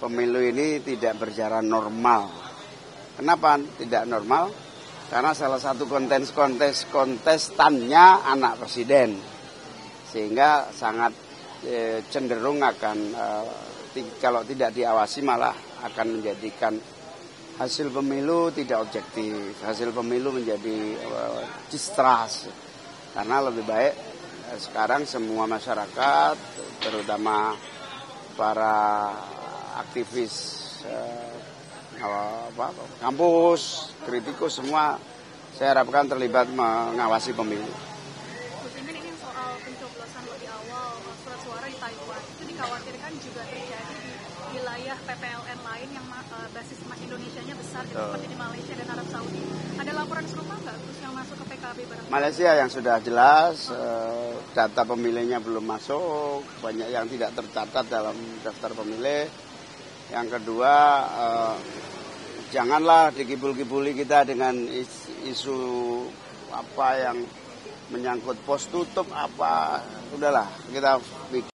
pemilu ini tidak berjalan normal. Kenapa tidak normal? Karena salah satu kontes kontes kontestannya anak presiden, sehingga sangat eh, cenderung akan eh, kalau tidak diawasi malah akan menjadikan hasil pemilu tidak objektif, hasil pemilu menjadi uh, distrust. Karena lebih baik sekarang semua masyarakat, terutama para aktivis uh, apa, kampus, kritikus semua, saya harapkan terlibat mengawasi pemilu. ini soal pencoblosan lebih awal surat suara di Taiwan itu dikhawatirkan juga terjadi di wilayah PPLN lain yang uh, basis Indonesia-nya besar gitu, seperti di Malaysia dan Arab Saudi. Laporan serupa nggak terus yang masuk ke PKB barang? Malaysia yang sudah jelas uh, data pemilihnya belum masuk, banyak yang tidak tercatat dalam daftar pemilih. Yang kedua, uh, janganlah dikibul-kibuli kita dengan isu apa yang menyangkut pos tutup apa, udahlah kita bikin.